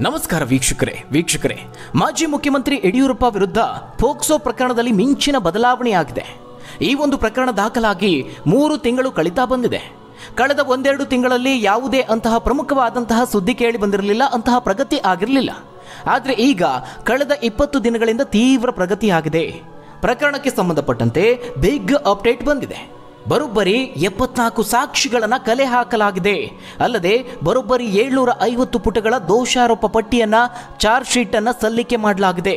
ನಮಸ್ಕಾರ ವೀಕ್ಷಕರೇ ವೀಕ್ಷಕರೇ. ಮಾಜಿ ಮುಖ್ಯಮಂತ್ರಿ ಯಡಿಯೂರಪ್ಪ ವಿರುದ್ಧ ಪೋಕ್ಸೋ ಪ್ರಕರಣದಲ್ಲಿ ಮಿಂಚಿನ ಬದಲಾವಣೆಯಾಗಿದೆ. ಈ ಒಂದು ಪ್ರಕರಣ ದಾಖಲಾಗಿ ಮೂರು ತಿಂಗಳು ಕಳೀತಾ ಬಂದಿದೆ. ಕಳೆದ ಒಂದೆರಡು ತಿಂಗಳಲ್ಲಿ ಯಾವುದೇ ಅಂತಹ ಪ್ರಮುಖವಾದಂತಹ ಸುದ್ದಿ ಕೇಳಿ ಬಂದಿರಲಿಲ್ಲ, ಅಂತಹ ಪ್ರಗತಿ ಆಗಿರಲಿಲ್ಲ. ಆದರೆ ಈಗ ಕಳೆದ ಇಪ್ಪತ್ತು ದಿನಗಳಿಂದ ತೀವ್ರ ಪ್ರಗತಿಯಾಗಿದೆ. ಪ್ರಕರಣಕ್ಕೆ ಸಂಬಂಧಪಟ್ಟಂತೆ ಬಿಗ್ ಅಪ್ಡೇಟ್ ಬಂದಿದೆ. ಬರೋಬ್ಬರಿ ಎಪ್ಪತ್ನಾಲ್ಕು ಸಾಕ್ಷಿಗಳನ್ನು ಕಲೆ ಹಾಕಲಾಗಿದೆ. ಅಲ್ಲದೆ ಬರೋಬ್ಬರಿ ಏಳ್ನೂರ ಐವತ್ತು ಪುಟಗಳ ದೋಷಾರೋಪ ಪಟ್ಟಿಯನ್ನು ಚಾರ್ಜ್ ಶೀಟನ್ನು ಸಲ್ಲಿಕೆ ಮಾಡಲಾಗಿದೆ.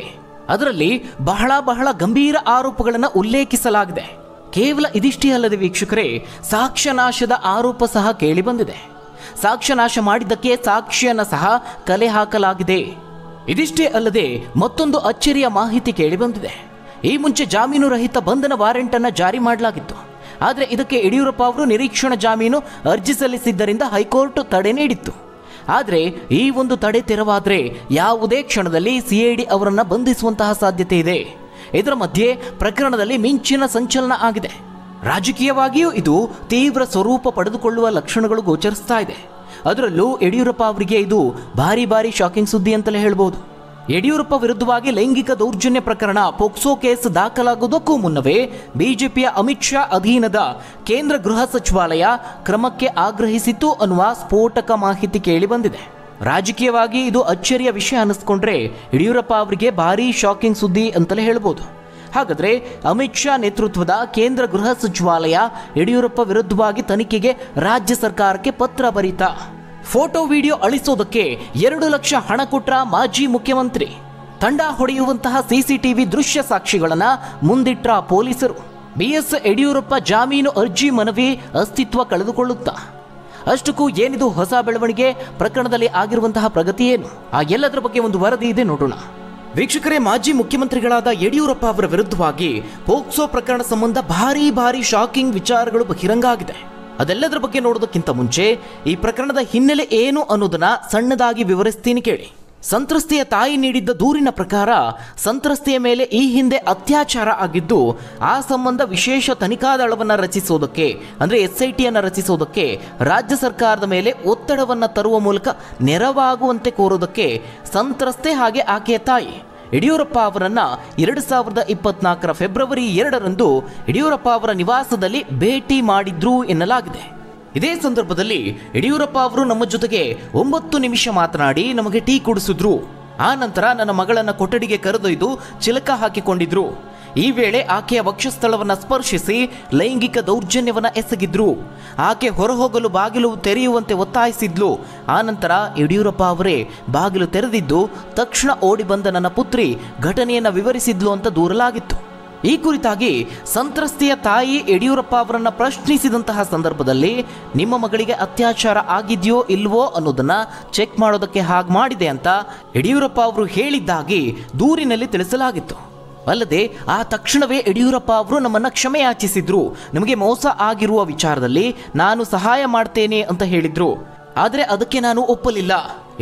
ಅದರಲ್ಲಿ ಬಹಳ ಬಹಳ ಗಂಭೀರ ಆರೋಪಗಳನ್ನು ಉಲ್ಲೇಖಿಸಲಾಗಿದೆ. ಕೇವಲ ಇದಿಷ್ಟೇ ಅಲ್ಲದೆ ವೀಕ್ಷಕರೇ, ಸಾಕ್ಷ್ಯನಾಶದ ಆರೋಪ ಸಹ ಕೇಳಿಬಂದಿದೆ ಸಾಕ್ಷ್ಯನಾಶ ಮಾಡಿದ್ದಕ್ಕೆ ಸಾಕ್ಷಿಯನ್ನು ಸಹ ಕಲೆ ಹಾಕಲಾಗಿದೆ. ಇದಿಷ್ಟೇ ಅಲ್ಲದೆ ಮತ್ತೊಂದು ಅಚ್ಚರಿಯ ಮಾಹಿತಿ ಕೇಳಿಬಂದಿದೆ ಈ ಮುಂಚೆ ಜಾಮೀನು ರಹಿತ ಬಂಧನ ವಾರೆಂಟನ್ನು ಜಾರಿ ಮಾಡಲಾಗಿತ್ತು. ಆದರೆ ಇದಕ್ಕೆ ಯಡಿಯೂರಪ್ಪ ಅವರು ನಿರೀಕ್ಷಣಾ ಜಾಮೀನು ಅರ್ಜಿ ಸಲ್ಲಿಸಿದ್ದರಿಂದ ಹೈಕೋರ್ಟ್ ತಡೆ ನೀಡಿತ್ತು. ಆದರೆ ಈ ಒಂದು ತಡೆ ತೆರವಾದರೆ ಯಾವುದೇ ಕ್ಷಣದಲ್ಲಿ ಸಿಐಡಿ ಅವರನ್ನು ಬಂಧಿಸುವಂತಹ ಸಾಧ್ಯತೆ ಇದೆ. ಇದರ ಮಧ್ಯೆ ಪ್ರಕರಣದಲ್ಲಿ ಮಿಂಚಿನ ಸಂಚಲನ ಆಗಿದೆ. ರಾಜಕೀಯವಾಗಿಯೂ ಇದು ತೀವ್ರ ಸ್ವರೂಪ ಪಡೆದುಕೊಳ್ಳುವ ಲಕ್ಷಣಗಳು ಗೋಚರಿಸ್ತಾ ಇದೆ. ಅದರಲ್ಲೂ ಯಡಿಯೂರಪ್ಪ ಅವರಿಗೆ ಇದು ಭಾರಿ ಭಾರಿ ಶಾಕಿಂಗ್ ಸುದ್ದಿ ಅಂತಲೇ ಹೇಳ್ಬೋದು. ಯಡಿಯೂರಪ್ಪ ವಿರುದ್ಧವಾಗಿ ಲೈಂಗಿಕ ದೌರ್ಜನ್ಯ ಪ್ರಕರಣ ಪೋಕ್ಸೋ ಕೇಸ್ ದಾಖಲಾಗುವುದಕ್ಕೂ ಮುನ್ನವೇ ಬಿಜೆಪಿಯ ಅಮಿತ್ ಶಾ ಅಧೀನದ ಕೇಂದ್ರ ಗೃಹ ಸಚಿವಾಲಯ ಕ್ರಮಕ್ಕೆ ಆಗ್ರಹಿಸಿತು ಅನ್ನುವ ಸ್ಫೋಟಕ ಮಾಹಿತಿ ಕೇಳಿಬಂದಿದೆ ರಾಜಕೀಯವಾಗಿ ಇದು ಅಚ್ಚರಿಯ ವಿಷಯ ಅನ್ನಿಸ್ಕೊಂಡ್ರೆ ಯಡಿಯೂರಪ್ಪ ಅವರಿಗೆ ಭಾರೀ ಶಾಕಿಂಗ್ ಸುದ್ದಿ ಅಂತಲೇ ಹೇಳ್ಬೋದು. ಹಾಗಾದ್ರೆ ಅಮಿತ್ ಶಾ ನೇತೃತ್ವದ ಕೇಂದ್ರ ಗೃಹ ಸಚಿವಾಲಯ ಯಡಿಯೂರಪ್ಪ ವಿರುದ್ಧವಾಗಿ ತನಿಖೆಗೆ ರಾಜ್ಯ ಸರ್ಕಾರಕ್ಕೆ ಪತ್ರ ಬರೀತಾ ಫೋಟೋ ವಿಡಿಯೋ ಅಳಿಸೋದಕ್ಕೆ ಎರಡು ಲಕ್ಷ ಹಣ ಕೊಟ್ರ ಮಾಜಿ ಮುಖ್ಯಮಂತ್ರಿ. ತಂಡ ಹೊಡೆಯುವಂತಹ ಸಿಸಿಟಿವಿ ದೃಶ್ಯ ಸಾಕ್ಷಿಗಳನ್ನ ಮುಂದಿಟ್ರ ಪೊಲೀಸರು. ಬಿಎಸ್ ಯಡಿಯೂರಪ್ಪ ಜಾಮೀನು ಅರ್ಜಿ ಮನವಿ ಅಸ್ತಿತ್ವ ಕಳೆದುಕೊಳ್ಳುತ್ತಾ. ಅಷ್ಟಕ್ಕೂ ಏನಿದು ಹೊಸ ಬೆಳವಣಿಗೆ, ಪ್ರಕರಣದಲ್ಲಿ ಆಗಿರುವಂತಹ ಪ್ರಗತಿ ಏನು? ಆ ಎಲ್ಲದರ ಬಗ್ಗೆ ಒಂದು ವರದಿ ಇದೆ ನೋಡೋಣ. ವೀಕ್ಷಕರೇ, ಮಾಜಿ ಮುಖ್ಯಮಂತ್ರಿಗಳಾದ ಯಡಿಯೂರಪ್ಪ ಅವರ ವಿರುದ್ಧವಾಗಿ ಪೋಕ್ಸೋ ಪ್ರಕರಣ ಸಂಬಂಧ ಭಾರಿ ಭಾರಿ ಶಾಕಿಂಗ್ ವಿಚಾರಗಳು ಬಹಿರಂಗ ಆಗಿದೆ ಅದೆಲ್ಲದರ ಬಗ್ಗೆ ನೋಡೋದಕ್ಕಿಂತ ಮುಂಚೆ ಈ ಪ್ರಕರಣದ ಹಿನ್ನೆಲೆ ಏನು ಅನ್ನೋದನ್ನ ಸಣ್ಣದಾಗಿ ವಿವರಿಸ್ತೀನಿ ಕೇಳಿ. ಸಂತ್ರಸ್ತೆಯ ತಾಯಿ ನೀಡಿದ್ದ ದೂರಿನ ಪ್ರಕಾರ ಸಂತ್ರಸ್ತೆಯ ಮೇಲೆ ಈ ಹಿಂದೆ ಅತ್ಯಾಚಾರ ಆಗಿದ್ದು, ಆ ಸಂಬಂಧ ವಿಶೇಷ ತನಿಖಾ ದಳವನ್ನು ರಚಿಸೋದಕ್ಕೆ, ಅಂದ್ರೆ ಎಸ್ ಐ ರಚಿಸೋದಕ್ಕೆ, ರಾಜ್ಯ ಸರ್ಕಾರದ ಮೇಲೆ ಒತ್ತಡವನ್ನು ತರುವ ಮೂಲಕ ನೆರವಾಗುವಂತೆ ಕೋರೋದಕ್ಕೆ ಸಂತ್ರಸ್ತೆ ಹಾಗೆ ಆಕೆಯ ತಾಯಿ. ಯಡಿಯೂರಪ್ಪ ಅವರನ್ನ ಎರಡು ಸಾವಿರದ ಇಪ್ಪತ್ನಾಲ್ಕರ ಫೆಬ್ರವರಿ ಎರಡರಂದು ಯಡಿಯೂರಪ್ಪ ಅವರ ನಿವಾಸದಲ್ಲಿ ಭೇಟಿ ಮಾಡಿದ್ರು ಎನ್ನಲಾಗಿದೆ. ಇದೇ ಸಂದರ್ಭದಲ್ಲಿ ಯಡಿಯೂರಪ್ಪ ಅವರು ನಮ್ಮ ಜೊತೆಗೆ ಒಂಬತ್ತು ನಿಮಿಷ ಮಾತನಾಡಿ ನಮಗೆ ಟೀ ಕುಡಿಸಿದ್ರು. ಆ ನಂತರ ನನ್ನ ಮಗಳನ್ನ ಕೊಠಡಿಗೆ ಕರೆದೊಯ್ದು ಚಿಲಕ ಹಾಕಿಕೊಂಡಿದ್ರು. ಈ ವೇಳೆ ಆಕೆಯ ವಕ್ಷಸ್ಥಳವನ್ನು ಸ್ಪರ್ಶಿಸಿ ಲೈಂಗಿಕ ದೌರ್ಜನ್ಯವನ್ನು ಎಸಗಿದ್ರು. ಆಕೆ ಹೊರಹೋಗಲು ಬಾಗಿಲು ತೆರೆಯುವಂತೆ ಒತ್ತಾಯಿಸಿದ್ಲು. ಆನಂತರ ಯಡಿಯೂರಪ್ಪ ಅವರೇ ಬಾಗಿಲು ತೆರೆದಿದ್ದು ತಕ್ಷಣ ಓಡಿ ಬಂದ ನನ್ನ ಪುತ್ರಿ ಘಟನೆಯನ್ನು ವಿವರಿಸಿದ್ಲು ಅಂತ ದೂರಲಾಗಿತ್ತು. ಈ ಕುರಿತಾಗಿ ಸಂತ್ರಸ್ತೆಯ ತಾಯಿ ಯಡಿಯೂರಪ್ಪ ಅವರನ್ನು ಪ್ರಶ್ನಿಸಿದಂತಹ ಸಂದರ್ಭದಲ್ಲಿ ನಿಮ್ಮ ಮಗಳಿಗೆ ಅತ್ಯಾಚಾರ ಆಗಿದೆಯೋ ಇಲ್ವೋ ಅನ್ನೋದನ್ನ ಚೆಕ್ ಮಾಡೋದಕ್ಕೆ ಹಾಗೆ ಮಾಡಿದೆ ಅಂತ ಯಡಿಯೂರಪ್ಪ ಅವರು ಹೇಳಿದ್ದಾಗಿ ದೂರಿನಲ್ಲಿ ತಿಳಿಸಲಾಗಿತ್ತು. ಅಲ್ಲದೆ ಆ ತಕ್ಷಣವೇ ಯಡಿಯೂರಪ್ಪ ಅವರು ನಮ್ಮನ್ನು ಕ್ಷಮೆಯಾಚಿಸಿದ್ರು. ನಮಗೆ ಮೋಸ ಆಗಿರುವ ವಿಚಾರದಲ್ಲಿ ನಾನು ಸಹಾಯ ಮಾಡ್ತೇನೆ ಅಂತ ಹೇಳಿದ್ರು. ಆದರೆ ಅದಕ್ಕೆ ನಾನು ಒಪ್ಪಲಿಲ್ಲ.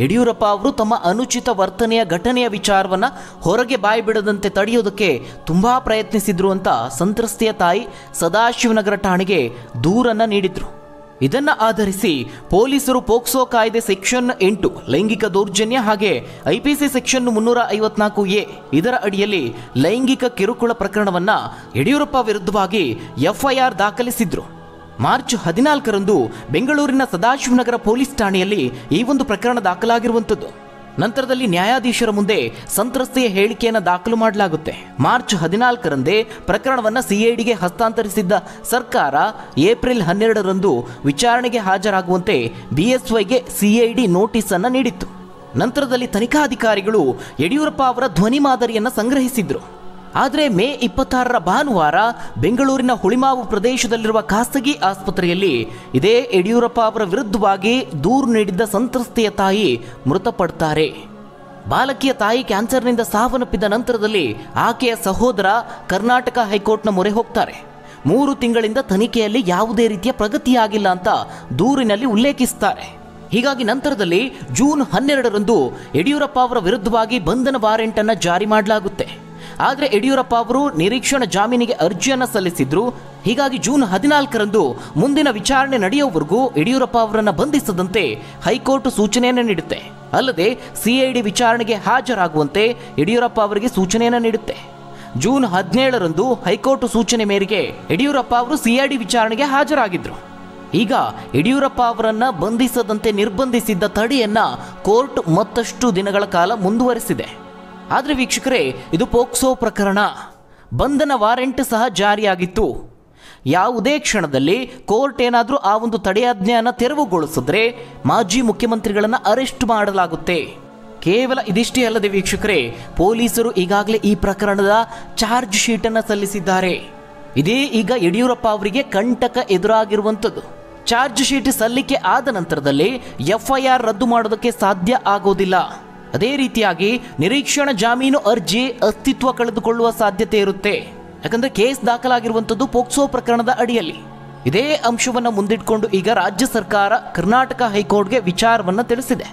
ಯಡಿಯೂರಪ್ಪ ಅವರು ತಮ್ಮ ಅನುಚಿತ ವರ್ತನೆಯ ಘಟನೆಯ ವಿಚಾರವನ್ನು ಹೊರಗೆ ಬಾಯಿ ಬಿಡದಂತೆ ತಡೆಯೋದಕ್ಕೆ ತುಂಬ ಪ್ರಯತ್ನಿಸಿದ್ರು ಅಂತ ಸಂತ್ರಸ್ತೆಯ ತಾಯಿ ಸದಾಶಿವನಗರ ಠಾಣೆಗೆ ದೂರನ್ನು ನೀಡಿದ್ರು. ಇದನ್ನ ಆಧರಿಸಿ ಪೊಲೀಸರು ಪೋಕ್ಸೋ ಕಾಯ್ದೆ ಸೆಕ್ಷನ್ ಎಂಟು ಲೈಂಗಿಕ ದೌರ್ಜನ್ಯ ಹಾಗೆ ಐಪಿಸಿ ಸೆಕ್ಷನ್ ಮುನ್ನೂರ ಐವತ್ನಾಲ್ಕು ಎ ಇದರ ಅಡಿಯಲ್ಲಿ ಲೈಂಗಿಕ ಕಿರುಕುಳ ಪ್ರಕರಣವನ್ನ ಯಡಿಯೂರಪ್ಪ ವಿರುದ್ಧವಾಗಿ ಎಫ್ಐಆರ್ ದಾಖಲಿಸಿದ್ರು. ಮಾರ್ಚ್ ಹದಿನಾಲ್ಕರಂದು ಬೆಂಗಳೂರಿನ ಸದಾಶಿವನಗರ ಪೊಲೀಸ್ ಠಾಣೆಯಲ್ಲಿ ಈ ಒಂದು ಪ್ರಕರಣ ದಾಖಲಾಗಿರುವಂಥದ್ದು. ನಂತರದಲ್ಲಿ ನ್ಯಾಯಾಧೀಶರ ಮುಂದೆ ಸಂತ್ರಸ್ತೆಯ ಹೇಳಿಕೆಯನ್ನು ದಾಖಲು ಮಾಡಲಾಗುತ್ತೆ. ಮಾರ್ಚ್ ಹದಿನಾಲ್ಕರಂದೇ ಪ್ರಕರಣವನ್ನು ಸಿಐಡಿಗೆ ಹಸ್ತಾಂತರಿಸಿದ್ದ ಸರ್ಕಾರ ಏಪ್ರಿಲ್ ಹನ್ನೆರಡರಂದು ವಿಚಾರಣೆಗೆ ಹಾಜರಾಗುವಂತೆ ಬಿಎಸ್ವೈಗೆ ಸಿಐಡಿ ನೋಟಿಸ್ ಅನ್ನು ನೀಡಿತ್ತು. ನಂತರದಲ್ಲಿ ತನಿಖಾಧಿಕಾರಿಗಳು ಯಡಿಯೂರಪ್ಪ ಅವರ ಧ್ವನಿ ಮಾದರಿಯನ್ನು ಸಂಗ್ರಹಿಸಿದ್ರು. ಆದರೆ ಮೇ ಇಪ್ಪತ್ತಾರರ ಭಾನುವಾರ ಬೆಂಗಳೂರಿನ ಹುಳಿಮಾವು ಪ್ರದೇಶದಲ್ಲಿರುವ ಖಾಸಗಿ ಆಸ್ಪತ್ರೆಯಲ್ಲಿ ಇದೇ ಯಡಿಯೂರಪ್ಪ ಅವರ ವಿರುದ್ಧವಾಗಿ ದೂರು ನೀಡಿದ್ದ ಸಂತ್ರಸ್ತೆಯ ತಾಯಿ ಮೃತಪಡ್ತಾರೆ. ಬಾಲಕಿಯ ತಾಯಿ ಕ್ಯಾನ್ಸರ್ನಿಂದ ಸಾವನ್ನಪ್ಪಿದ ನಂತರದಲ್ಲಿ ಆಕೆಯ ಸಹೋದರ ಕರ್ನಾಟಕ ಹೈಕೋರ್ಟ್ನ ಮೊರೆ ಹೋಗ್ತಾರೆ. ಮೂರು ತಿಂಗಳಿಂದ ತನಿಖೆಯಲ್ಲಿ ಯಾವುದೇ ರೀತಿಯ ಪ್ರಗತಿಯಾಗಿಲ್ಲ ಅಂತ ದೂರಿನಲ್ಲಿ ಉಲ್ಲೇಖಿಸ್ತಾರೆ. ಹೀಗಾಗಿ ನಂತರದಲ್ಲಿ ಜೂನ್ ಹನ್ನೆರಡರಂದು ಯಡಿಯೂರಪ್ಪ ಅವರ ವಿರುದ್ಧವಾಗಿ ಬಂಧನ ವಾರೆಂಟನ್ನು ಜಾರಿ ಮಾಡಲಾಗುತ್ತೆ. ಆದರೆ ಯಡಿಯೂರಪ್ಪ ಅವರು ನಿರೀಕ್ಷಣಾ ಜಾಮೀನಿಗೆ ಅರ್ಜಿಯನ್ನು ಸಲ್ಲಿಸಿದ್ರು. ಹೀಗಾಗಿ ಜೂನ್ ಹದಿನಾಲ್ಕರಂದು ಮುಂದಿನ ವಿಚಾರಣೆ ನಡೆಯುವವರೆಗೂ ಯಡಿಯೂರಪ್ಪ ಅವರನ್ನು ಬಂಧಿಸದಂತೆ ಹೈಕೋರ್ಟ್ ಸೂಚನೆಯನ್ನು ನೀಡುತ್ತೆ. ಅಲ್ಲದೆ ಸಿಐಡಿ ವಿಚಾರಣೆಗೆ ಹಾಜರಾಗುವಂತೆ ಯಡಿಯೂರಪ್ಪ ಅವರಿಗೆ ಸೂಚನೆಯನ್ನು ನೀಡುತ್ತೆ. ಜೂನ್ ಹದಿನೇಳರಂದು ಹೈಕೋರ್ಟ್ ಸೂಚನೆ ಮೇರೆಗೆ ಯಡಿಯೂರಪ್ಪ ಅವರು ಸಿಐಡಿ ವಿಚಾರಣೆಗೆ ಹಾಜರಾಗಿದ್ರು. ಈಗ ಯಡಿಯೂರಪ್ಪ ಅವರನ್ನು ಬಂಧಿಸದಂತೆ ನಿರ್ಬಂಧಿಸಿದ್ದ ತಡೆಯನ್ನ ಕೋರ್ಟ್ ಮತ್ತಷ್ಟು ದಿನಗಳ ಕಾಲ ಮುಂದುವರೆಸಿದೆ. ಆದರೆ ವೀಕ್ಷಕರೇ, ಇದು ಪೋಕ್ಸೋ ಪ್ರಕರಣ. ಬಂಧನ ವಾರೆಂಟ್ ಸಹ ಜಾರಿಯಾಗಿತ್ತು. ಯಾವುದೇ ಕ್ಷಣದಲ್ಲಿ ಕೋರ್ಟ್ ಏನಾದರೂ ಆ ಒಂದು ತಡೆಯಾಜ್ಞೆಯನ್ನು ತೆರವುಗೊಳಿಸಿದ್ರೆ ಮಾಜಿ ಮುಖ್ಯಮಂತ್ರಿಗಳನ್ನು ಅರೆಸ್ಟ್ ಮಾಡಲಾಗುತ್ತೆ. ಕೇವಲ ಇದಿಷ್ಟೇ ಅಲ್ಲದೆ ವೀಕ್ಷಕರೇ, ಪೊಲೀಸರು ಈಗಾಗಲೇ ಈ ಪ್ರಕರಣದ ಚಾರ್ಜ್ ಶೀಟನ್ನು ಸಲ್ಲಿಸಿದ್ದಾರೆ. ಇದೇ ಈಗ ಯಡಿಯೂರಪ್ಪ ಅವರಿಗೆ ಕಂಟಕ ಎದುರಾಗಿರುವಂಥದ್ದು. ಚಾರ್ಜ್ ಶೀಟ್ ಸಲ್ಲಿಕೆ ಆದ ನಂತರದಲ್ಲಿ ಎಫ್ಐಆರ್ ರದ್ದು ಮಾಡೋದಕ್ಕೆ ಸಾಧ್ಯ ಆಗೋದಿಲ್ಲ. ಅದೇ ರೀತಿಯಾಗಿ ನಿರೀಕ್ಷಣಾ ಜಾಮೀನು ಅರ್ಜಿ ಅಸ್ತಿತ್ವ ಕಳೆದುಕೊಳ್ಳುವ ಸಾಧ್ಯತೆ ಇರುತ್ತೆ. ಯಾಕಂದ್ರೆ ಕೇಸ್ ದಾಖಲಾಗಿರುವಂಥದ್ದು ಪೋಕ್ಸೋ ಪ್ರಕರಣದ ಅಡಿಯಲ್ಲಿ. ಇದೇ ಅಂಶವನ್ನು ಮುಂದಿಟ್ಕೊಂಡು ಈಗ ರಾಜ್ಯ ಸರ್ಕಾರ ಕರ್ನಾಟಕ ಹೈಕೋರ್ಟ್ಗೆ ವಿಚಾರವನ್ನು ತಿಳಿಸಿದೆ.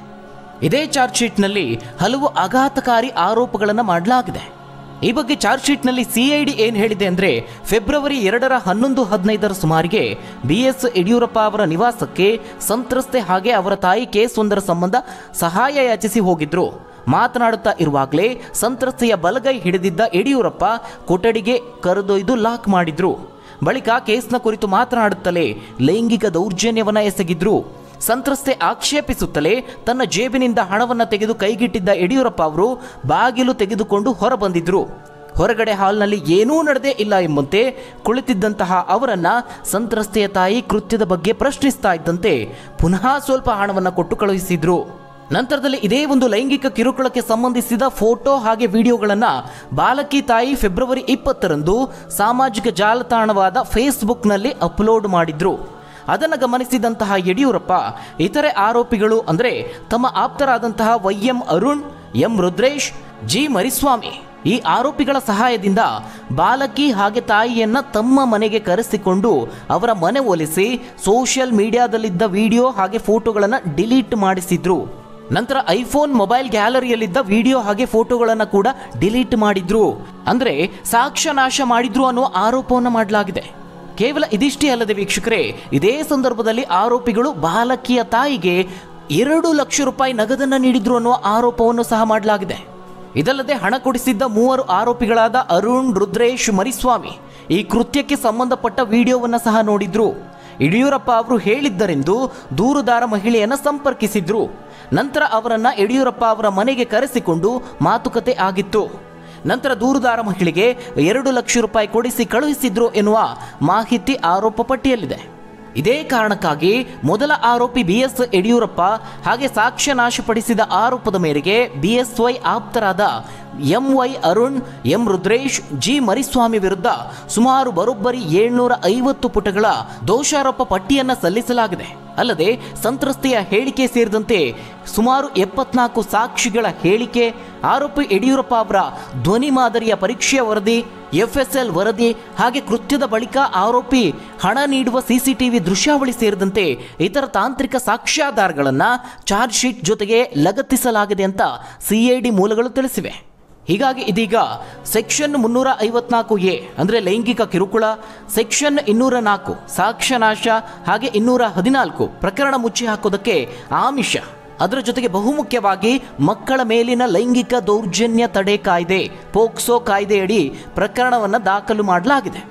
ಇದೇ ಚಾರ್ಜ್ ಶೀಟ್ನಲ್ಲಿ ಹಲವು ಆಘಾತಕಾರಿ ಆರೋಪಗಳನ್ನು ಮಾಡಲಾಗಿದೆ. ಈ ಬಗ್ಗೆ ಚಾರ್ಜ್ ಶೀಟ್ನಲ್ಲಿ ಸಿಐಡಿ ಏನು ಹೇಳಿದೆ ಅಂದರೆ ಫೆಬ್ರವರಿ ಎರಡರ ಹನ್ನೊಂದು ಹದಿನೈದರ ಸುಮಾರಿಗೆ ಬಿ ಎಸ್ ಯಡಿಯೂರಪ್ಪ ಅವರ ನಿವಾಸಕ್ಕೆ ಸಂತ್ರಸ್ತೆ ಹಾಗೆ ಅವರ ತಾಯಿ ಕೇಸ್ ಒಂದರ ಸಂಬಂಧ ಸಹಾಯ ಯಾಚಿಸಿ ಹೋಗಿದ್ರು. ಮಾತನಾಡುತ್ತಾ ಇರುವಾಗಲೇ ಸಂತ್ರಸ್ತೆಯ ಬಲಗೈ ಹಿಡಿದಿದ್ದ ಯಡಿಯೂರಪ್ಪ ಕೊಠಡಿಗೆ ಕರೆದೊಯ್ದು ಲಾಕ್ ಮಾಡಿದ್ರು. ಬಳಿಕ ಕೇಸ್ನ ಕುರಿತು ಮಾತನಾಡುತ್ತಲೇ ಲೈಂಗಿಕ ದೌರ್ಜನ್ಯವನ್ನ ಎಸಗಿದ್ರು. ಸಂತ್ರಸ್ತೆ ಆಕ್ಷೇಪಿಸುತ್ತಲೇ ತನ್ನ ಜೇಬಿನಿಂದ ಹಣವನ್ನು ತೆಗೆದು ಕೈಗಿಟ್ಟಿದ್ದ ಯಡಿಯೂರಪ್ಪ ಅವರು ಬಾಗಿಲು ತೆಗೆದುಕೊಂಡು ಹೊರಬಂದಿದ್ರು. ಹೊರಗಡೆ ಹಾಲ್ನಲ್ಲಿ ಏನೂ ನಡೆದೇ ಇಲ್ಲ ಎಂಬಂತೆ ಕುಳಿತಿದ್ದಂತಹ ಅವರನ್ನ ಸಂತ್ರಸ್ತೆಯ ತಾಯಿ ಕೃತ್ಯದ ಬಗ್ಗೆ ಪ್ರಶ್ನಿಸ್ತಾ ಇದ್ದಂತೆ ಪುನಃ ಸ್ವಲ್ಪ ಹಣವನ್ನು ಕೊಟ್ಟು ಕಳುಹಿಸಿದ್ರು. ನಂತರದಲ್ಲಿ ಇದೇ ಒಂದು ಲೈಂಗಿಕ ಕಿರುಕುಳಕ್ಕೆ ಸಂಬಂಧಿಸಿದ ಫೋಟೋ ಹಾಗೆ ವಿಡಿಯೋಗಳನ್ನು ಬಾಲಕಿ ತಾಯಿ ಫೆಬ್ರವರಿ ಇಪ್ಪತ್ತರಂದು ಸಾಮಾಜಿಕ ಜಾಲತಾಣವಾದ ಫೇಸ್ಬುಕ್ನಲ್ಲಿ ಅಪ್ಲೋಡ್ ಮಾಡಿದ್ರು. ಅದನ್ನು ಗಮನಿಸಿದಂತಹ ಯಡಿಯೂರಪ್ಪ, ಇತರೆ ಆರೋಪಿಗಳು ಅಂದರೆ ತಮ್ಮ ಆಪ್ತರಾದಂತಹ Y M Arun, M. Rudresh, G. Mariswamy. ಈ ಆರೋಪಿಗಳ ಸಹಾಯದಿಂದ ಬಾಲಕಿ ಹಾಗೆ ತಾಯಿಯನ್ನ ತಮ್ಮ ಮನೆಗೆ ಕರೆಸಿಕೊಂಡು ಅವರ ಮನೆ ಒಲಿಸಿ ಸೋಷಿಯಲ್ ಮೀಡಿಯಾದಲ್ಲಿದ್ದ ವಿಡಿಯೋ ಹಾಗೆ ಫೋಟೋಗಳನ್ನು ಡಿಲೀಟ್ ಮಾಡಿಸಿದ್ರು. ನಂತರ ಐಫೋನ್ ಮೊಬೈಲ್ ಗ್ಯಾಲರಿಯಲ್ಲಿದ್ದ ವಿಡಿಯೋ ಹಾಗೆ ಫೋಟೋಗಳನ್ನು ಕೂಡ ಡಿಲೀಟ್ ಮಾಡಿದ್ರು. ಅಂದ್ರೆ ಸಾಕ್ಷ್ಯ ನಾಶ ಮಾಡಿದ್ರು ಅನ್ನೋ ಆರೋಪವನ್ನು ಮಾಡಲಾಗಿದೆ. ಕೇವಲ ಇದಿಷ್ಟೇ ಅಲ್ಲದೆ ವೀಕ್ಷಕರೇ, ಇದೇ ಸಂದರ್ಭದಲ್ಲಿ ಆರೋಪಿಗಳು ಬಾಲಕಿಯ ತಾಯಿಗೆ ಎರಡು ಲಕ್ಷ ರೂಪಾಯಿ ನಗದನ್ನು ನೀಡಿದ್ರು ಅನ್ನುವ ಆರೋಪವನ್ನು ಸಹ ಮಾಡಲಾಗಿದೆ. ಇದಲ್ಲದೆ ಹಣ ಕೊಡಿಸಿದ್ದ ಮೂವರು ಆರೋಪಿಗಳಾದ ಅರುಣ್, ರುದ್ರೇಶ್, ಮರಿಸ್ವಾಮಿ ಈ ಕೃತ್ಯಕ್ಕೆ ಸಂಬಂಧಪಟ್ಟ ವಿಡಿಯೋವನ್ನು ಸಹ ನೋಡಿದ್ರು. ಯಡಿಯೂರಪ್ಪ ಅವರು ಹೇಳಿದ್ದರೆಂದು ದೂರುದಾರ ಮಹಿಳೆಯನ್ನು ಸಂಪರ್ಕಿಸಿದ್ರು. ನಂತರ ಅವರನ್ನು ಯಡಿಯೂರಪ್ಪ ಅವರ ಮನೆಗೆ ಕರೆಸಿಕೊಂಡು ಮಾತುಕತೆ ಆಗಿತ್ತು. ನಂತರ ದೂರುದಾರ ಮಹಿಳೆಗೆ ಎರಡು ಲಕ್ಷ ರೂಪಾಯಿ ಕೊಡಿಸಿ ಕಳುಹಿಸಿದ್ರು ಎನ್ನುವ ಮಾಹಿತಿ ಆರೋಪ ಪಟ್ಟಿಯಲ್ಲಿದೆ. ಇದೇ ಕಾರಣಕ್ಕಾಗಿ ಮೊದಲ ಆರೋಪಿ ಬಿ ಎಸ್ ಯಡಿಯೂರಪ್ಪ ಹಾಗೆ ಸಾಕ್ಷ್ಯ ನಾಶಪಡಿಸಿದ ಆರೋಪದ ಮೇರೆಗೆ BSY ಆಪ್ತರಾದ M Y Arun, M Rudresh, G Mariswamy ವಿರುದ್ಧ ಸುಮಾರು ಬರೋಬ್ಬರಿ ಏಳ್ನೂರ ಐವತ್ತು ಪುಟಗಳ ದೋಷಾರೋಪ ಪಟ್ಟಿಯನ್ನು ಸಲ್ಲಿಸಲಾಗಿದೆ. ಅಲ್ಲದೆ ಸಂತ್ರಸ್ತೆಯ ಹೇಳಿಕೆ ಸೇರಿದಂತೆ ಸುಮಾರು ಎಪ್ಪತ್ನಾಲ್ಕು ಸಾಕ್ಷಿಗಳ ಹೇಳಿಕೆ, ಆರೋಪಿ ಯಡಿಯೂರಪ್ಪ ಅವರ ಧ್ವನಿ ಮಾದರಿಯ ಪರೀಕ್ಷೆಯ ವರದಿ, ಎಫ್ಎಸ್ಎಲ್ ವರದಿ ಹಾಗೆ ಕೃತ್ಯದ ಬಳಿಕ ಆರೋಪಿ ಹಣ ನೀಡುವ ಸಿಸಿಟಿವಿ ದೃಶ್ಯಾವಳಿ ಸೇರಿದಂತೆ ಇತರ ತಾಂತ್ರಿಕ ಸಾಕ್ಷ್ಯಾಧಾರಗಳನ್ನು ಚಾರ್ಜ್ ಶೀಟ್ ಜೊತೆಗೆ ಲಗತ್ತಿಸಲಾಗಿದೆ ಅಂತ ಸಿಐಡಿ ಮೂಲಗಳು ತಿಳಿಸಿವೆ. ಹೀಗಾಗಿ ಇದೀಗ ಸೆಕ್ಷನ್ ಮುನ್ನೂರ ಐವತ್ನಾಲ್ಕು ಎ, ಅಂದರೆ ಲೈಂಗಿಕ ಕಿರುಕುಳ, ಸೆಕ್ಷನ್ ಇನ್ನೂರ ನಾಲ್ಕು ಸಾಕ್ಷ್ಯನಾಶ, ಹಾಗೆ ಇನ್ನೂರ ಹದಿನಾಲ್ಕು ಪ್ರಕರಣ ಮುಚ್ಚಿ ಹಾಕೋದಕ್ಕೆ ಆಮಿಷ. ಅದರ ಜೊತೆಗೆ ಬಹುಮುಖ್ಯವಾಗಿ ಮಕ್ಕಳ ಮೇಲಿನ ಲೈಂಗಿಕ ದೌರ್ಜನ್ಯ ತಡೆ ಕಾಯ್ದೆ, ಪೋಕ್ಸೋ ಕಾಯ್ದೆಯಡಿ ಪ್ರಕರಣವನ್ನು ದಾಖಲು ಮಾಡಲಾಗಿದೆ.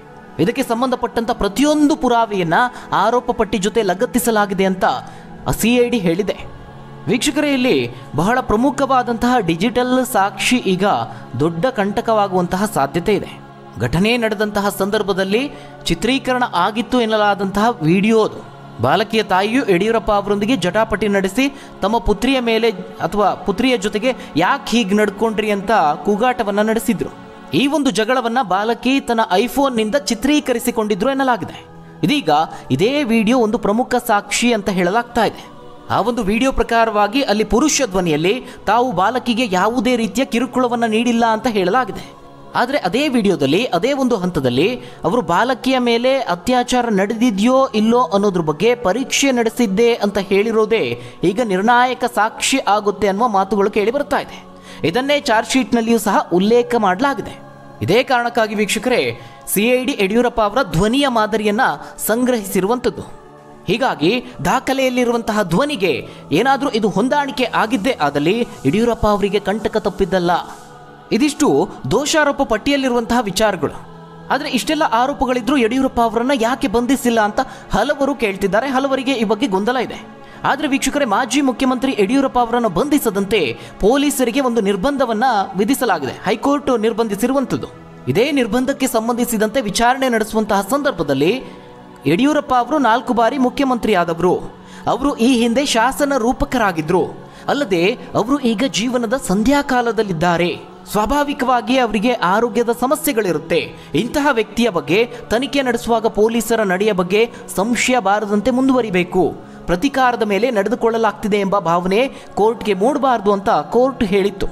ಇದಕ್ಕೆ ಸಂಬಂಧಪಟ್ಟಂಥ ಪ್ರತಿಯೊಂದು ಪುರಾವೆಯನ್ನು ಆರೋಪ ಪಟ್ಟಿ ಜೊತೆ ಲಗತ್ತಿಸಲಾಗಿದೆ ಅಂತ ಸಿ ಐ ಡಿ ಹೇಳಿದೆ. ವೀಕ್ಷಕರೇ, ಇಲ್ಲಿ ಬಹಳ ಪ್ರಮುಖವಾದಂತಹ ಡಿಜಿಟಲ್ ಸಾಕ್ಷಿ ಈಗ ದೊಡ್ಡ ಕಂಟಕವಾಗುವಂತಹ ಸಾಧ್ಯತೆ ಇದೆ. ಘಟನೆ ನಡೆದಂತಹ ಸಂದರ್ಭದಲ್ಲಿ ಚಿತ್ರೀಕರಣ ಆಗಿತ್ತು ಎನ್ನಲಾದಂತಹ ವಿಡಿಯೋ ಅದು. ಬಾಲಕಿಯ ತಾಯಿಯು ಯಡಿಯೂರಪ್ಪ ಅವರೊಂದಿಗೆ ಜಟಾಪಟಿ ನಡೆಸಿ ತಮ್ಮ ಪುತ್ರಿಯ ಮೇಲೆ ಅಥವಾ ಪುತ್ರಿಯ ಜೊತೆಗೆ ಯಾಕೆ ಹೀಗೆ ನಡ್ಕೊಂಡ್ರಿ ಅಂತ ಕೂಗಾಟವನ್ನು ನಡೆಸಿದ್ರು. ಈ ಒಂದು ಜಗಳವನ್ನು ಬಾಲಕಿ ತನ್ನ ಐಫೋನ್ನಿಂದ ಚಿತ್ರೀಕರಿಸಿಕೊಂಡಿದ್ರು ಎನ್ನಲಾಗಿದೆ. ಇದೀಗ ಇದೇ ವಿಡಿಯೋ ಒಂದು ಪ್ರಮುಖ ಸಾಕ್ಷಿ ಅಂತ ಹೇಳಲಾಗ್ತಾ ಇದೆ. ಆ ಒಂದು ವಿಡಿಯೋ ಪ್ರಕಾರವಾಗಿ ಅಲ್ಲಿ ಪುರುಷ ಧ್ವನಿಯಲ್ಲಿ ತಾವು ಬಾಲಕಿಗೆ ಯಾವುದೇ ರೀತಿಯ ಕಿರುಕುಳವನ್ನು ನೀಡಿಲ್ಲ ಅಂತ ಹೇಳಲಾಗಿದೆ. ಆದರೆ ಅದೇ ವಿಡಿಯೋದಲ್ಲಿ, ಅದೇ ಒಂದು ಹಂತದಲ್ಲಿ ಅವರು ಬಾಲಕಿಯ ಮೇಲೆ ಅತ್ಯಾಚಾರ ನಡೆದಿದೆಯೋ ಇಲ್ಲೋ ಅನ್ನೋದ್ರ ಬಗ್ಗೆ ಪರೀಕ್ಷೆ ನಡೆಸಿದ್ದೆ ಅಂತ ಹೇಳಿರೋದೇ ಈಗ ನಿರ್ಣಾಯಕ ಸಾಕ್ಷಿ ಆಗುತ್ತೆ ಅನ್ನುವ ಮಾತುಗಳು ಕೇಳಿ ಬರ್ತಾ ಇದೆ. ಇದನ್ನೇ ಚಾರ್ಜ್ ಶೀಟ್ನಲ್ಲಿಯೂ ಸಹ ಉಲ್ಲೇಖ ಮಾಡಲಾಗಿದೆ. ಇದೇ ಕಾರಣಕ್ಕಾಗಿ ವೀಕ್ಷಕರೇ ಸಿಐಡಿ ಯಡಿಯೂರಪ್ಪ ಅವರ ಧ್ವನಿಯ ಮಾದರಿಯನ್ನು ಸಂಗ್ರಹಿಸಿರುವಂಥದ್ದು. ಹೀಗಾಗಿ ದಾಖಲೆಯಲ್ಲಿರುವಂತಹ ಧ್ವನಿಗೆ ಏನಾದರೂ ಇದು ಹೊಂದಾಣಿಕೆ ಆಗಿದ್ದೇ ಆದಲ್ಲಿ ಯಡಿಯೂರಪ್ಪ ಅವರಿಗೆ ಕಂಟಕ ತಪ್ಪಿದ್ದಲ್ಲ. ಇದಿಷ್ಟು ದೋಷಾರೋಪ ಪಟ್ಟಿಯಲ್ಲಿರುವಂತಹ ವಿಚಾರಗಳು. ಆದರೆ ಇಷ್ಟೆಲ್ಲ ಆರೋಪಗಳಿದ್ರೂ ಯಡಿಯೂರಪ್ಪ ಅವರನ್ನು ಯಾಕೆ ಬಂಧಿಸಿಲ್ಲ ಅಂತ ಹಲವರು ಕೇಳ್ತಿದ್ದಾರೆ. ಹಲವರಿಗೆ ಈ ಬಗ್ಗೆ ಗೊಂದಲ ಇದೆ. ಆದರೆ ವೀಕ್ಷಕರೇ, ಮಾಜಿ ಮುಖ್ಯಮಂತ್ರಿ ಯಡಿಯೂರಪ್ಪ ಅವರನ್ನು ಬಂಧಿಸದಂತೆ ಪೊಲೀಸರಿಗೆ ಒಂದು ನಿರ್ಬಂಧವನ್ನು ವಿಧಿಸಲಾಗಿದೆ. ಹೈಕೋರ್ಟ್ ನಿರ್ಬಂಧಿಸಿರುವಂಥದ್ದು. ಇದೇ ನಿರ್ಬಂಧಕ್ಕೆ ಸಂಬಂಧಿಸಿದಂತೆ ವಿಚಾರಣೆ ನಡೆಸುವಂತಹ ಸಂದರ್ಭದಲ್ಲಿ ಯಡಿಯೂರಪ್ಪ ಅವರು ನಾಲ್ಕು ಬಾರಿ ಮುಖ್ಯಮಂತ್ರಿ ಆದವರು ಅವರು ಈ ಹಿಂದೆ ಶಾಸನ ರೂಪಕರಾಗಿದ್ರು. ಅಲ್ಲದೆ ಅವರು ಈಗ ಜೀವನದ ಸಂಧ್ಯಾಕಾಲದಲ್ಲಿದ್ದಾರೆ. ಸ್ವಾಭಾವಿಕವಾಗಿ ಅವರಿಗೆ ಆರೋಗ್ಯದ ಸಮಸ್ಯೆಗಳಿರುತ್ತೆ. ಇಂತಹ ವ್ಯಕ್ತಿಯ ಬಗ್ಗೆ, ತನಿಖೆ ನಡೆಸುವಾಗ ಪೊಲೀಸರ ನಡೆಯ ಬಗ್ಗೆ ಸಂಶಯ ಬಾರದಂತೆ ಮುಂದುವರಿಬೇಕು. ಪ್ರತಿಕಾರದ ಮೇಲೆ ನಡೆದುಕೊಳ್ಳಲಾಗ್ತಿದೆ ಎಂಬ ಭಾವನೆ ಕೋರ್ಟ್ಗೆ ಮೂಡಬಾರದು ಅಂತ ಕೋರ್ಟ್ ಹೇಳಿತ್ತು.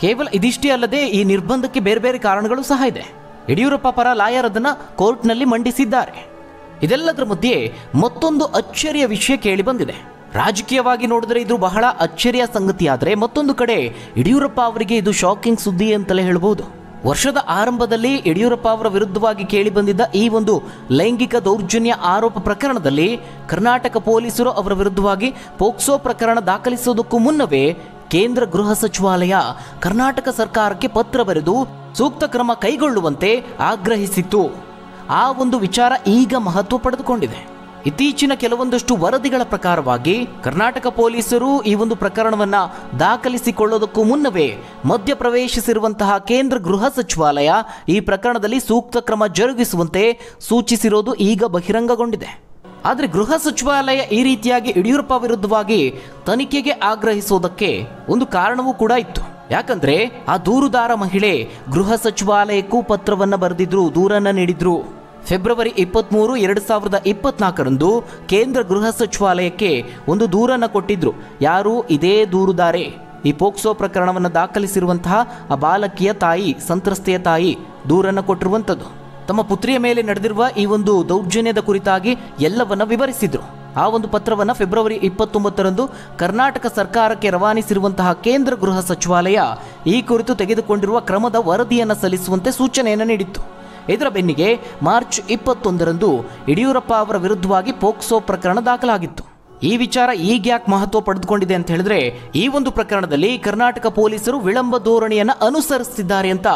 ಕೇವಲ ಇದಿಷ್ಟೇ ಅಲ್ಲದೆ ಈ ನಿರ್ಬಂಧಕ್ಕೆ ಬೇರೆ ಬೇರೆ ಕಾರಣಗಳು ಸಹ ಇದೆ. ಯಡಿಯೂರಪ್ಪ ಪರ ಲಾಯರ್ ಅದನ್ನ ಕೋರ್ಟ್ನಲ್ಲಿ ಮಂಡಿಸಿದ್ದಾರೆ. ಇದೆಲ್ಲದರ ಮಧ್ಯೆ ಮತ್ತೊಂದು ಅಚ್ಚರಿಯ ವಿಷಯ ಕೇಳಿ ಬಂದಿದೆ. ರಾಜಕೀಯವಾಗಿ ನೋಡಿದ್ರೆ ಇದು ಬಹಳ ಅಚ್ಚರಿಯ ಸಂಗತಿಯಾದರೆ ಮತ್ತೊಂದು ಕಡೆ ಯಡಿಯೂರಪ್ಪ ಅವರಿಗೆ ಇದು ಶಾಕಿಂಗ್ ಸುದ್ದಿ ಅಂತಲೇ ಹೇಳ್ಬೋದು ವರ್ಷದ ಆರಂಭದಲ್ಲಿ ಯಡಿಯೂರಪ್ಪ ಅವರ ವಿರುದ್ಧವಾಗಿ ಕೇಳಿ ಬಂದಿದ್ದ ಈ ಒಂದು ಲೈಂಗಿಕ ದೌರ್ಜನ್ಯ ಆರೋಪ ಪ್ರಕರಣದಲ್ಲಿ ಕರ್ನಾಟಕ ಪೊಲೀಸರು ಅವರ ವಿರುದ್ಧವಾಗಿ ಪೋಕ್ಸೋ ಪ್ರಕರಣ ದಾಖಲಿಸುವುದಕ್ಕೂ ಮುನ್ನವೇ ಕೇಂದ್ರ ಗೃಹ ಸಚಿವಾಲಯ ಕರ್ನಾಟಕ ಸರ್ಕಾರಕ್ಕೆ ಪತ್ರ ಬರೆದು ಸೂಕ್ತ ಕ್ರಮ ಕೈಗೊಳ್ಳುವಂತೆ ಆಗ್ರಹಿಸಿತ್ತು. ಆ ಒಂದು ವಿಚಾರ ಈಗ ಮಹತ್ವ ಪಡೆದುಕೊಂಡಿದೆ. ಇತ್ತೀಚಿನ ಕೆಲವೊಂದಷ್ಟು ವರದಿಗಳ ಪ್ರಕಾರವಾಗಿ ಕರ್ನಾಟಕ ಪೊಲೀಸರು ಈ ಒಂದು ಪ್ರಕರಣವನ್ನ ದಾಖಲಿಸಿಕೊಳ್ಳೋದಕ್ಕೂ ಮುನ್ನವೇ ಮಧ್ಯಪ್ರವೇಶಿಸಿರುವಂತಹ ಕೇಂದ್ರ ಗೃಹ ಸಚಿವಾಲಯ ಈ ಪ್ರಕರಣದಲ್ಲಿ ಸೂಕ್ತ ಕ್ರಮ ಜರುಗಿಸುವಂತೆ ಸೂಚಿಸಿರೋದು ಈಗ ಬಹಿರಂಗಗೊಂಡಿದೆ. ಆದರೆ ಗೃಹ ಸಚಿವಾಲಯ ಈ ರೀತಿಯಾಗಿ ಯಡಿಯೂರಪ್ಪ ವಿರುದ್ಧವಾಗಿ ತನಿಖೆಗೆ ಆಗ್ರಹಿಸೋದಕ್ಕೆ ಒಂದು ಕಾರಣವೂ ಕೂಡ ಇತ್ತು. ಯಾಕಂದ್ರೆ ಆ ದೂರುದಾರ ಮಹಿಳೆ ಗೃಹ ಸಚಿವಾಲಯಕ್ಕೂ ಪತ್ರವನ್ನ ಬರೆದಿದ್ರು, ದೂರನ್ನ ನೀಡಿದ್ರು. ಫೆಬ್ರವರಿ ಇಪ್ಪತ್ತ್ಮೂರು ಎರಡು ಸಾವಿರದ ಇಪ್ಪತ್ನಾಲ್ಕರಂದು ಕೇಂದ್ರ ಗೃಹ ಸಚಿವಾಲಯಕ್ಕೆ ಒಂದು ದೂರನ್ನು ಕೊಟ್ಟಿದ್ರು. ಯಾರು ಇದೇ ದೂರುದಾರೆ? ಈ ಪೋಕ್ಸೋ ಪ್ರಕರಣವನ್ನು ದಾಖಲಿಸಿರುವಂತಹ ಆ ಬಾಲಕಿಯ ತಾಯಿ, ಸಂತ್ರಸ್ತೆಯ ತಾಯಿ ದೂರನ್ನು ಕೊಟ್ಟಿರುವಂಥದ್ದು. ತಮ್ಮ ಪುತ್ರಿಯ ಮೇಲೆ ನಡೆದಿರುವ ಈ ಒಂದು ದೌರ್ಜನ್ಯದ ಕುರಿತಾಗಿ ಎಲ್ಲವನ್ನ ವಿವರಿಸಿದ್ರು. ಆ ಒಂದು ಪತ್ರವನ್ನು ಫೆಬ್ರವರಿ ಇಪ್ಪತ್ತೊಂಬತ್ತರಂದು ಕರ್ನಾಟಕ ಸರ್ಕಾರಕ್ಕೆ ರವಾನಿಸಿರುವಂತಹ ಕೇಂದ್ರ ಗೃಹ ಸಚಿವಾಲಯ ಈ ಕುರಿತು ತೆಗೆದುಕೊಂಡಿರುವ ಕ್ರಮದ ವರದಿಯನ್ನು ಸಲ್ಲಿಸುವಂತೆ ಸೂಚನೆಯನ್ನು ನೀಡಿತ್ತು. ಇದರ ಬೆನ್ನಿಗೆ ಮಾರ್ಚ್ ಇಪ್ಪತ್ತೊಂದರಂದು ಯಡಿಯೂರಪ್ಪ ಅವರ ವಿರುದ್ಧವಾಗಿ ಪೋಕ್ಸೋ ಪ್ರಕರಣ ದಾಖಲಾಗಿತ್ತು. ಈ ವಿಚಾರ ಈಗ ಯಾಕೆ ಮಹತ್ವ ಪಡೆದುಕೊಂಡಿದೆ ಅಂತ ಹೇಳಿದ್ರೆ, ಈ ಒಂದು ಪ್ರಕರಣದಲ್ಲಿ ಕರ್ನಾಟಕ ಪೊಲೀಸರು ವಿಳಂಬ ಧೋರಣೆಯನ್ನು ಅನುಸರಿಸುತ್ತಿದ್ದಾರೆ ಅಂತ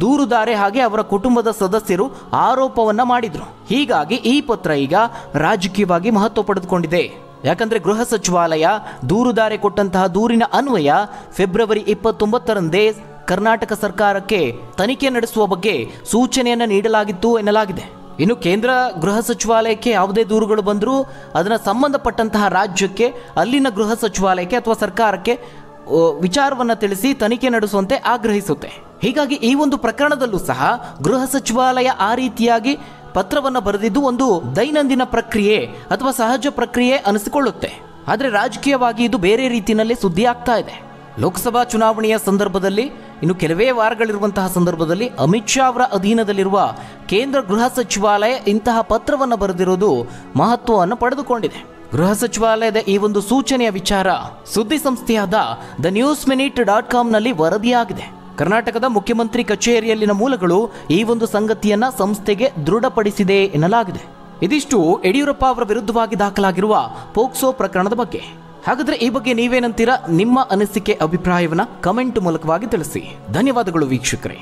ದೂರುದಾರೆ ಹಾಗೆ ಅವರ ಕುಟುಂಬದ ಸದಸ್ಯರು ಆರೋಪವನ್ನ ಮಾಡಿದ್ರು. ಹೀಗಾಗಿ ಈ ಪತ್ರ ಈಗ ರಾಜಕೀಯವಾಗಿ ಮಹತ್ವ ಪಡೆದುಕೊಂಡಿದೆ. ಯಾಕಂದ್ರೆ ಗೃಹ ಸಚಿವಾಲಯ ದೂರುದಾರೆ ಕೊಟ್ಟಂತಹ ದೂರಿನ ಅನ್ವಯ ಫೆಬ್ರವರಿ ಇಪ್ಪತ್ತೊಂಬತ್ತರಂದೇ ಕರ್ನಾಟಕ ಸರ್ಕಾರಕ್ಕೆ ತನಿಖೆ ನಡೆಸುವ ಬಗ್ಗೆ ಸೂಚನೆಯನ್ನು ನೀಡಲಾಗಿತ್ತು ಎನ್ನಲಾಗಿದೆ. ಇನ್ನು ಕೇಂದ್ರ ಗೃಹ ಸಚಿವಾಲಯಕ್ಕೆ ಯಾವುದೇ ದೂರುಗಳು ಬಂದರೂ ಅದನ್ನು ಸಂಬಂಧಪಟ್ಟಂತಹ ರಾಜ್ಯಕ್ಕೆ, ಅಲ್ಲಿನ ಗೃಹ ಸಚಿವಾಲಯಕ್ಕೆ ಅಥವಾ ಸರ್ಕಾರಕ್ಕೆ ವಿಚಾರವನ್ನು ತಿಳಿಸಿ ತನಿಖೆ ನಡೆಸುವಂತೆ ಆಗ್ರಹಿಸುತ್ತೆ. ಹೀಗಾಗಿ ಈ ಒಂದು ಪ್ರಕರಣದಲ್ಲೂ ಸಹ ಗೃಹ ಸಚಿವಾಲಯ ಆ ರೀತಿಯಾಗಿ ಪತ್ರವನ್ನು ಬರೆದಿದ್ದು ಒಂದು ದೈನಂದಿನ ಪ್ರಕ್ರಿಯೆ ಅಥವಾ ಸಹಜ ಪ್ರಕ್ರಿಯೆ ಅನಿಸಿಕೊಳ್ಳುತ್ತೆ. ಆದರೆ ರಾಜಕೀಯವಾಗಿ ಇದು ಬೇರೆ ರೀತಿಯಲ್ಲಿ ಸುದ್ದಿ ಆಗ್ತಾ ಇದೆ. ಲೋಕಸಭಾ ಚುನಾವಣೆಯ ಸಂದರ್ಭದಲ್ಲಿ ಇನ್ನು ಕೆಲವೇ ವಾರಗಳಿರುವಂತಹ ಸಂದರ್ಭದಲ್ಲಿ ಅಮಿತ್ ಶಾ ಅವರ ಅಧೀನದಲ್ಲಿರುವ ಕೇಂದ್ರ ಗೃಹ ಸಚಿವಾಲಯ ಇಂತಹ ಪತ್ರವನ್ನು ಬರೆದಿರುವುದು ಮಹತ್ವವನ್ನು ಪಡೆದುಕೊಂಡಿದೆ. ಗೃಹ ಸಚಿವಾಲಯದ ಈ ಒಂದು ಸೂಚನೆಯ ವಿಚಾರ ಸುದ್ದಿ ಸಂಸ್ಥೆಯಾದ ದ ನ್ಯೂಸ್ ಮಿನಿಟ್ ಡಾಟ್ ಕಾಮ್ನಲ್ಲಿ ವರದಿಯಾಗಿದೆ. ಕರ್ನಾಟಕದ ಮುಖ್ಯಮಂತ್ರಿ ಕಚೇರಿಯಲ್ಲಿನ ಮೂಲಗಳು ಈ ಒಂದು ಸಂಗತಿಯನ್ನ ಸಂಸ್ಥೆಗೆ ದೃಢಪಡಿಸಿದೆ ಎನ್ನಲಾಗಿದೆ. ಇದಿಷ್ಟು ಯಡಿಯೂರಪ್ಪ ಅವರ ವಿರುದ್ಧವಾಗಿ ದಾಖಲಾಗಿರುವ ಪೋಕ್ಸೋ ಪ್ರಕರಣದ ಬಗ್ಗೆ. ಹಾಗಾದ್ರೆ ಈ ಬಗ್ಗೆ ನೀವೇನಂತೀರಾ? ನಿಮ್ಮ ಅನಿಸಿಕೆ ಅಭಿಪ್ರಾಯವನ್ನ ಕಮೆಂಟ್ ಮೂಲಕವಾಗಿ ತಿಳಿಸಿ. ಧನ್ಯವಾದಗಳು ವೀಕ್ಷಕರೇ.